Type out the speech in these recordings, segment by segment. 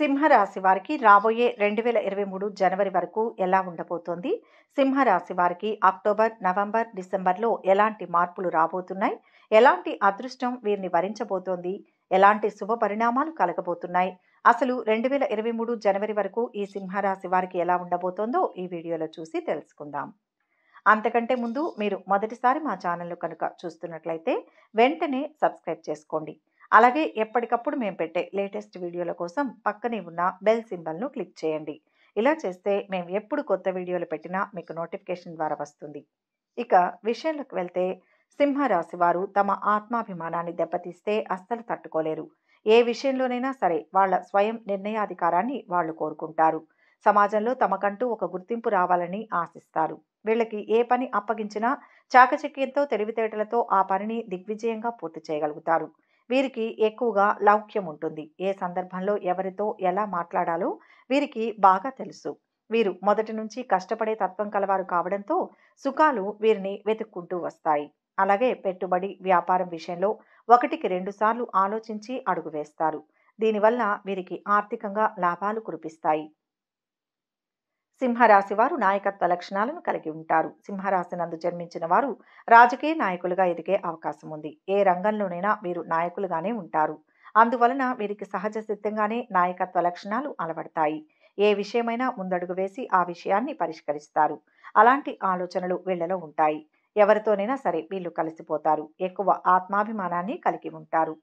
సింహరాశి వారికి రాబోయే రెండు వేల ఇరవై మూడు జనవరి వరకు ఎలా ఉండబోతోంది? సింహరాశి వారికి అక్టోబర్ నవంబర్ డిసెంబర్లో ఎలాంటి మార్పులు రాబోతున్నాయి? ఎలాంటి అదృష్టం వీరిని వరించబోతోంది? ఎలాంటి శుభ పరిణామాలు కలగబోతున్నాయి? అసలు రెండు వేల ఇరవై మూడు జనవరి వరకు ఈ సింహరాశి వారికి ఎలా ఉండబోతోందో ఈ వీడియోలో చూసి తెలుసుకుందాం. అంతకంటే ముందు మీరు మొదటిసారి మా ఛానల్ను కనుక చూస్తున్నట్లయితే వెంటనే సబ్స్క్రైబ్ చేసుకోండి. అలాగే ఎప్పటికప్పుడు మేము పెట్టే లేటెస్ట్ వీడియోల కోసం పక్కనే ఉన్న బెల్ సింబల్ను క్లిక్ చేయండి. ఇలా చేస్తే మేము ఎప్పుడు కొత్త వీడియోలు పెట్టినా మీకు నోటిఫికేషన్ ద్వారా వస్తుంది. ఇక విషయంలోకి వెళ్తే సింహరాశి వారు తమ ఆత్మాభిమానాన్ని దెబ్బతీస్తే అస్సలు తట్టుకోలేరు. ఏ విషయంలోనైనా సరే వాళ్ళ స్వయం నిర్ణయాధికారాన్ని వాళ్ళు కోరుకుంటారు. సమాజంలో తమకంటూ ఒక గుర్తింపు రావాలని ఆశిస్తారు. వీళ్ళకి ఏ పని అప్పగించినా చాకచక్యంతో తెలివితేటలతో ఆ పనిని దిగ్విజయంగా పూర్తి చేయగలుగుతారు. వీరికి ఎక్కువగా లౌక్యం ఉంటుంది. ఏ సందర్భంలో ఎవరితో ఎలా మాట్లాడాలో వీరికి బాగా తెలుసు. వీరు మొదటి నుంచి కష్టపడే తత్వం కలవారు కావడంతో సుఖాలు వీరిని వెతుక్కుంటూ వస్తాయి. అలాగే పెట్టుబడి వ్యాపారం విషయంలో ఒకటికి రెండు సార్లు ఆలోచించి అడుగు వేస్తారు. దీనివల్ల వీరికి ఆర్థికంగా లాభాలు కురిపిస్తాయి. సింహరాశి వారు నాయకత్వ లక్షణాలను కలిగి ఉంటారు. సింహరాశి నందు జన్మించిన వారు రాజకీయ నాయకులుగా ఎదిగే అవకాశం ఉంది. ఏ రంగంలోనైనా వీరు నాయకులుగానే ఉంటారు. అందువలన వీరికి సహజ సిద్ధంగానే నాయకత్వ లక్షణాలు అలవడతాయి. ఏ విషయమైనా ముందడుగు వేసి ఆ విషయాన్ని పరిష్కరిస్తారు. అలాంటి ఆలోచనలు వీళ్ళలో ఉంటాయి. ఎవరితోనైనా సరే వీళ్ళు కలిసిపోతారు. ఎక్కువ ఆత్మాభిమానాన్ని కలిగి ఉంటారు.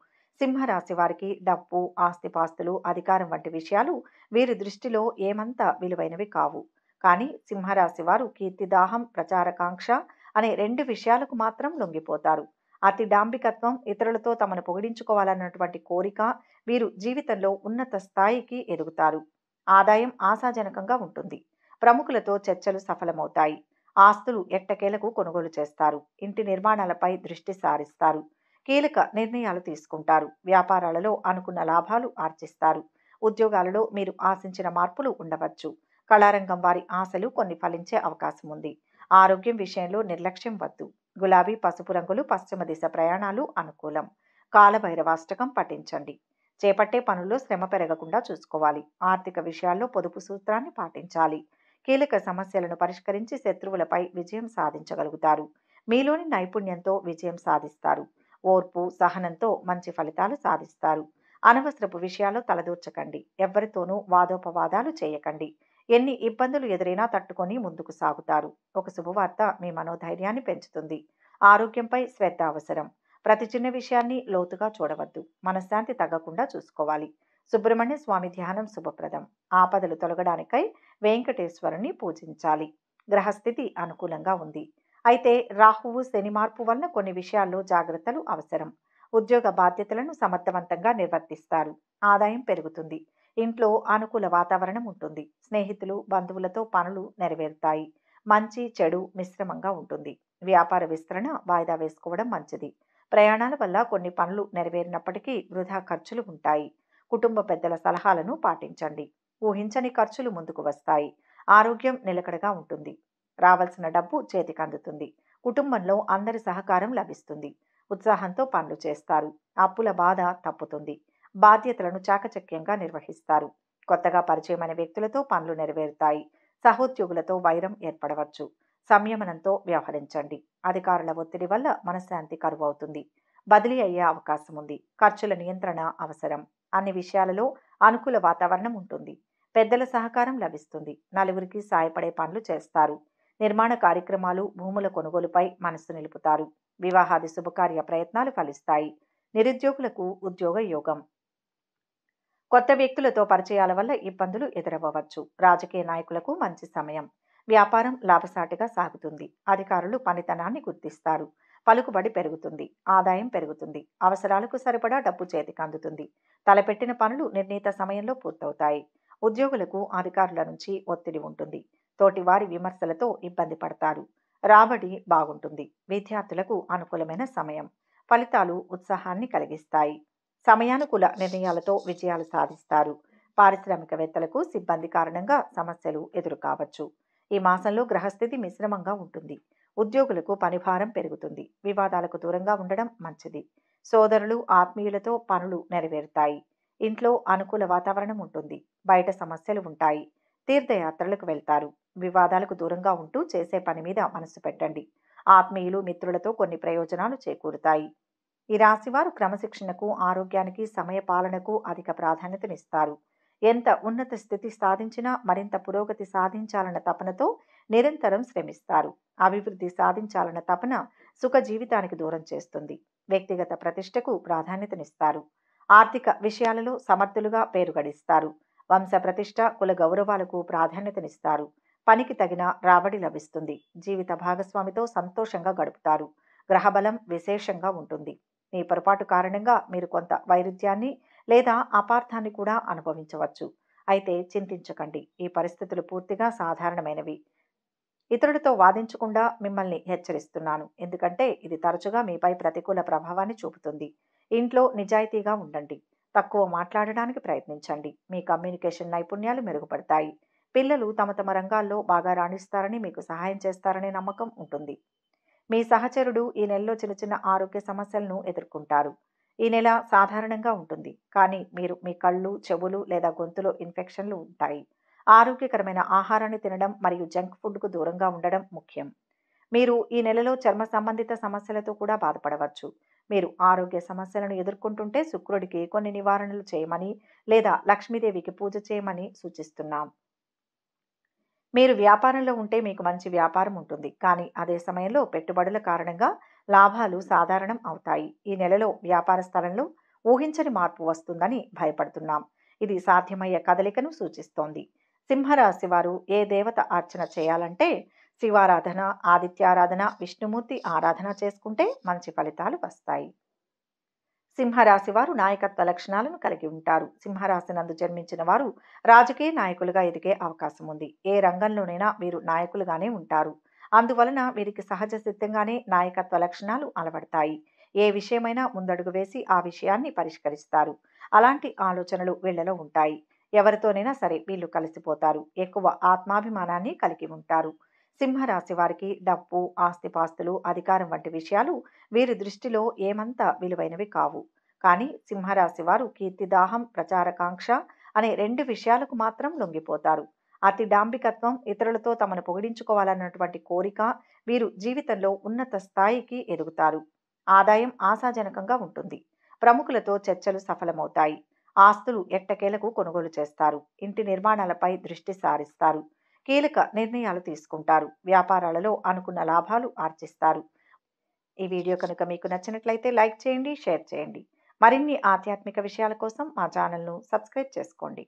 సింహరాశి వారికి డబ్బు ఆస్తిపాస్తులు అధికారం వంటి విషయాలు వీరి దృష్టిలో ఏమంత విలువైనవి కావు. కానీ సింహరాశి వారు కీర్తిదాహం ప్రచారకాంక్ష అనే రెండు విషయాలకు మాత్రం లొంగిపోతారు. అతి డాంబికత్వం ఇతరులతో తమను పొగిడించుకోవాలన్నటువంటి కోరిక వీరు జీవితంలో ఉన్నత స్థాయికి ఎదుగుతారు. ఆదాయం ఆశాజనకంగా ఉంటుంది. ప్రముఖులతో చర్చలు సఫలమవుతాయి. ఆస్తులు ఎట్టకేలకు కొనుగోలు చేస్తారు. ఇంటి నిర్మాణాలపై దృష్టి సారిస్తారు. కీలక నిర్ణయాలు తీసుకుంటారు. వ్యాపారాలలో అనుకున్న లాభాలు ఆర్జిస్తారు. ఉద్యోగాలలో మీరు ఆశించిన మార్పులు ఉండవచ్చు. కళారంగం వారి ఆశలు కొన్ని ఫలించే అవకాశం ఉంది. ఆరోగ్యం విషయంలో నిర్లక్ష్యం వద్దు. గులాబీ పసుపు రంగులు పశ్చిమ దిశ ప్రయాణాలు అనుకూలం. కాలభైరవాష్టకం పఠించండి. చేపట్టే పనుల్లో శ్రమ పెరగకుండా చూసుకోవాలి. ఆర్థిక విషయాల్లో పొదుపు సూత్రాన్ని పాటించాలి. కీలక సమస్యలను పరిష్కరించి శత్రువులపై విజయం సాధించగలుగుతారు. మీలోని నైపుణ్యంతో విజయం సాధిస్తారు. ఓర్పు సహనంతో మంచి ఫలితాలు సాధిస్తారు. అనవసరపు విషయాలు తలదూర్చకండి. ఎవరితోనూ వాదోపవాదాలు చేయకండి. ఎన్ని ఇబ్బందులు ఎదురైనా తట్టుకొని ముందుకు సాగుతారు. ఒక శుభవార్త మీ మనోధైర్యాన్ని పెంచుతుంది. ఆరోగ్యంపై శ్రద్ధ అవసరం. ప్రతి చిన్న విషయాన్ని లోతుగా చూడవద్దు. మనశ్శాంతి తగ్గకుండా చూసుకోవాలి. సుబ్రహ్మణ్య స్వామి ధ్యానం శుభప్రదం. ఆపదలు తొలగడానికై వెంకటేశ్వరుని పూజించాలి. గ్రహస్థితి అనుకూలంగా ఉంది. అయితే రాహువు శని మార్పు వలన కొన్ని విషయాల్లో జాగ్రత్తలు అవసరం. ఉద్యోగ బాధ్యతలను సమర్థవంతంగా నిర్వర్తిస్తారు. ఆదాయం పెరుగుతుంది. ఇంట్లో అనుకూల వాతావరణం ఉంటుంది. స్నేహితులు బంధువులతో పనులు నెరవేరుతాయి. మంచి చెడు మిశ్రమంగా ఉంటుంది. వ్యాపార విస్తరణ వాయిదా వేసుకోవడం మంచిది. ప్రయాణాల వల్ల కొన్ని పనులు నెరవేరినప్పటికీ వృధా ఖర్చులు ఉంటాయి. కుటుంబ పెద్దల సలహాలను పాటించండి. ఊహించని ఖర్చులు ముందుకు వస్తాయి. ఆరోగ్యం నిలకడగా ఉంటుంది. రావాల్సిన డబ్బు చేతికి అందుతుంది. కుటుంబంలో అందరి సహకారం లభిస్తుంది. ఉత్సాహంతో పనులు చేస్తారు. అప్పుల బాధ తప్పుతుంది. బాధ్యతలను చాకచక్యంగా నిర్వహిస్తారు. కొత్తగా పరిచయమైన వ్యక్తులతో పనులు నెరవేరుతాయి. సహోద్యోగులతో వైరం ఏర్పడవచ్చు. సంయమనంతో వ్యవహరించండి. అధికారుల ఒత్తిడి వల్ల మనశ్శాంతి కరువు అవుతుంది బదిలీ అయ్యే అవకాశం ఉంది. ఖర్చుల నియంత్రణ అవసరం. అన్ని విషయాలలో అనుకూల వాతావరణం ఉంటుంది. పెద్దల సహకారం లభిస్తుంది. నలుగురికి సాయపడే పనులు చేస్తారు. నిర్మాణ కార్యక్రమాలు భూముల కొనుగోలుపై మనస్సు నిలుపుతారు. వివాహాది శుభకార్య ప్రయత్నాలు ఫలిస్తాయి. నిరుద్యోగులకు ఉద్యోగ యోగం. కొత్త వ్యక్తులతో పరిచయాల వల్ల ఇబ్బందులు ఎదురవ్వచ్చు రాజకీయ నాయకులకు మంచి సమయం. వ్యాపారం లాభసాటిగా సాగుతుంది. అధికారులు పనితనాన్ని గుర్తిస్తారు. పలుకుబడి పెరుగుతుంది. ఆదాయం పెరుగుతుంది. అవసరాలకు సరిపడా డబ్బు చేతికి అందుతుంది. తలపెట్టిన పనులు నిర్ణీత సమయంలో పూర్తవుతాయి. ఉద్యోగులకు అధికారుల నుంచి ఒత్తిడి ఉంటుంది. తోటివారి విమర్శలతో ఇబ్బంది పడతారు. రాబడి బాగుంటుంది. విద్యార్థులకు అనుకూలమైన సమయం. ఫలితాలు ఉత్సాహాన్ని కలిగిస్తాయి. సమయానుకూల నిర్ణయాలతో విజయాలు సాధిస్తారు. పారిశ్రామికవేత్తలకు సిబ్బంది కారణంగా సమస్యలు ఎదురు కావచ్చు ఈ మాసంలో గ్రహస్థితి మిశ్రమంగా ఉంటుంది. ఉద్యోగులకు పనిభారం పెరుగుతుంది. వివాదాలకు దూరంగా ఉండడం మంచిది. సోదరులు ఆత్మీయులతో పనులు నెరవేరుతాయి. ఇంట్లో అనుకూల వాతావరణం ఉంటుంది. బయట సమస్యలు ఉంటాయి. తీర్థయాత్రలకు వెళ్తారు. వివాదాలకు దూరంగా ఉంటూ చేసే పని మీద మనసు పెట్టండి. ఆత్మీయులు మిత్రులతో కొన్ని ప్రయోజనాలు చేకూరుతాయి. ఈ రాశివారు క్రమశిక్షణకు ఆరోగ్యానికి సమయ పాలనకు అధిక ప్రాధాన్యతనిస్తారు. ఎంత ఉన్నత స్థితి సాధించినా మరింత పురోగతి సాధించాలన్న తపనతో నిరంతరం శ్రమిస్తారు. అభివృద్ధి సాధించాలన్న తపన సుఖ జీవితానికి దూరం చేస్తుంది. వ్యక్తిగత ప్రతిష్టకు ప్రాధాన్యతనిస్తారు. ఆర్థిక విషయాలలో సమర్థులుగా పేరు గడిస్తారు వంశ ప్రతిష్ట కుల గౌరవాలకు ప్రాధాన్యతనిస్తారు. పనికి తగిన రాబడి లభిస్తుంది. జీవిత భాగస్వామితో సంతోషంగా గడుపుతారు. గ్రహబలం విశేషంగా ఉంటుంది. మీ పొరపాటు కారణంగా మీరు కొంత వైరుధ్యాన్ని లేదా అపార్థాన్ని కూడా అనుభవించవచ్చు. అయితే చింతించకండి. ఈ పరిస్థితులు పూర్తిగా సాధారణమైనవి. ఇతరులతో వాదించకుండా మిమ్మల్ని హెచ్చరిస్తున్నాను. ఎందుకంటే ఇది తరచుగా మీపై ప్రతికూల ప్రభావాన్ని చూపుతుంది. ఇంట్లో నిజాయితీగా ఉండండి. తక్కువ మాట్లాడడానికి ప్రయత్నించండి. మీ కమ్యూనికేషన్ నైపుణ్యాలు మెరుగుపడతాయి. పిల్లలు తమ తమ రంగాల్లో బాగా రాణిస్తారని మీకు సహాయం చేస్తారనే నమ్మకం ఉంటుంది. మీ సహచరుడు ఈ నెలలో చిన్న చిన్న ఆరోగ్య సమస్యలను ఎదుర్కొంటారు. ఈ నెల సాధారణంగా ఉంటుంది. కానీ మీరు మీ కళ్ళు చెవులు లేదా గొంతులో ఇన్ఫెక్షన్లు ఉంటాయి. ఆరోగ్యకరమైన ఆహారాన్ని తినడం మరియు జంక్ ఫుడ్కు దూరంగా ఉండడం ముఖ్యం. మీరు ఈ నెలలో చర్మ సంబంధిత సమస్యలతో కూడా బాధపడవచ్చు. మీరు ఆరోగ్య సమస్యలను ఎదుర్కొంటుంటే శుక్రుడికి కొన్ని నివారణలు చేయమని లేదా లక్ష్మీదేవికి పూజ చేయమని సూచిస్తున్నాం. మీరు వ్యాపారంలో ఉంటే మీకు మంచి వ్యాపారం ఉంటుంది. కానీ అదే సమయంలో పెట్టుబడుల కారణంగా లాభాలు సాధారణం అవుతాయి. ఈ నెలలో వ్యాపార స్థలంలో ఊహించని మార్పు వస్తుందని భయపడుతున్నాం. ఇది సాధ్యమయ్యే కదలికను సూచిస్తోంది. సింహరాశి వారు ఏ దేవత అర్చన చేయాలంటే శివారాధన ఆదిత్యారాధన విష్ణుమూర్తి ఆరాధన చేసుకుంటే మంచి ఫలితాలు వస్తాయి. సింహరాశి వారు నాయకత్వ లక్షణాలను కలిగి ఉంటారు. సింహరాశి నందు జన్మించిన వారు రాజకీయ నాయకులుగా ఎదిగే అవకాశం ఉంది. ఏ రంగంలోనైనా వీరు నాయకులుగానే ఉంటారు. అందువలన వీరికి సహజ సిద్ధంగానే నాయకత్వ లక్షణాలు అలవడతాయి. ఏ విషయమైనా ముందడుగు వేసి ఆ విషయాన్ని పరిష్కరిస్తారు. అలాంటి ఆలోచనలు వీళ్ళలో ఉంటాయి. ఎవరితోనైనా సరే వీళ్ళు కలిసిపోతారు. ఎక్కువ ఆత్మాభిమానాన్ని కలిగి ఉంటారు. సింహరాశి వారికి డబ్బు ఆస్తిపాస్తులు అధికారం వంటి విషయాలు వీరి దృష్టిలో ఏమంత విలువైనవి కావు. కానీ సింహరాశి వారు కీర్తిదాహం ప్రచారకాంక్ష అనే రెండు విషయాలకు మాత్రం లొంగిపోతారు. అతి డాంబికత్వం ఇతరులతో తమను పొగిడించుకోవాలన్నటువంటి కోరిక వీరు జీవితంలో ఉన్నత స్థాయికి ఎదుగుతారు. ఆదాయం ఆశాజనకంగా ఉంటుంది. ప్రముఖులతో చర్చలు సఫలమవుతాయి. ఆస్తులు ఎట్టకేలకు కొనుగోలు చేస్తారు. ఇంటి నిర్మాణాలపై దృష్టి సారిస్తారు. కీలక నిర్ణయాలు తీసుకుంటారు. వ్యాపారాలలో అనుకున్న లాభాలు ఆర్జిస్తారు. ఈ వీడియో కనుక మీకు నచ్చినట్లయితే లైక్ చేయండి షేర్ చేయండి. మరిన్ని ఆధ్యాత్మిక విషయాల కోసం మా ఛానల్ను సబ్స్క్రైబ్ చేసుకోండి.